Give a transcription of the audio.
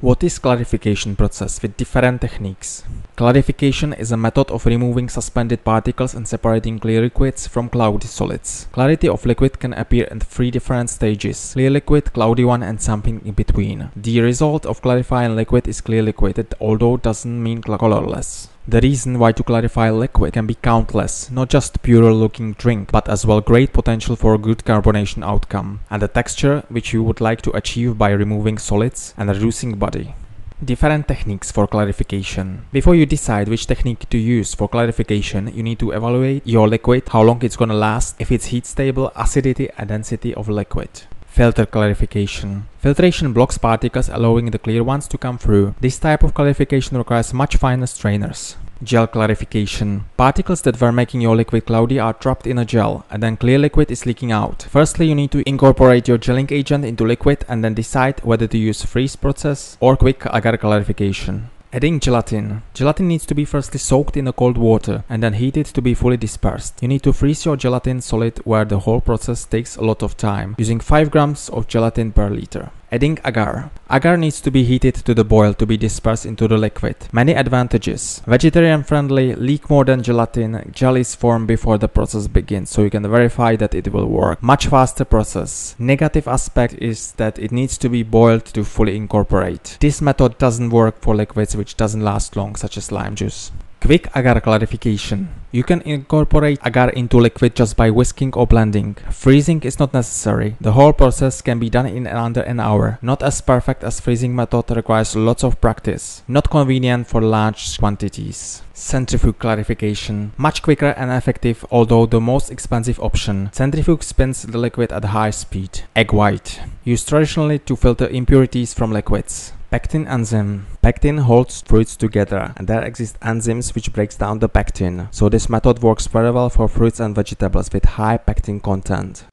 What is clarification process with different techniques? Clarification is a method of removing suspended particles and separating clear liquids from cloudy solids. Clarity of liquid can appear in three different stages, clear liquid, cloudy one and something in between. The result of clarifying liquid is clear liquid, although doesn't mean colorless. The reason why to clarify liquid can be countless, not just pure looking drink, but as well great potential for good carbonation outcome, and the texture which you would like to achieve by removing solids and reducing body. Different techniques for clarification. Before you decide which technique to use for clarification, you need to evaluate your liquid, how long it's gonna last, if it's heat stable, acidity and density of liquid. Filter clarification. Filtration blocks particles allowing the clear ones to come through. This type of clarification requires much finer strainers. Gel clarification. Particles that were making your liquid cloudy are trapped in a gel and then clear liquid is leaking out. Firstly, you need to incorporate your gelling agent into liquid and then decide whether to use freeze process or quick agar clarification. Adding gelatin. Gelatin needs to be firstly soaked in the cold water and then heated to be fully dispersed. You need to freeze your gelatin solid where the whole process takes a lot of time, using 5 grams of gelatin per liter. Adding agar. Agar needs to be heated to the boil to be dispersed into the liquid. Many advantages. Vegetarian friendly, leak more than gelatin, gel is formed before the process begins so you can verify that it will work. Much faster process. Negative aspect is that it needs to be boiled to fully incorporate. This method doesn't work for liquids which doesn't last long such as lime juice. Quick agar clarification. You can incorporate agar into liquid just by whisking or blending. Freezing is not necessary. The whole process can be done in under an hour. Not as perfect as freezing method requires lots of practice. Not convenient for large quantities. Centrifuge clarification. Much quicker and effective although the most expensive option. Centrifuge spins the liquid at high speed. Egg white. Used traditionally to filter impurities from liquids. Pectin enzyme. Pectin holds fruits together and there exist enzymes which breaks down the pectin. So this method works very well for fruits and vegetables with high pectin content.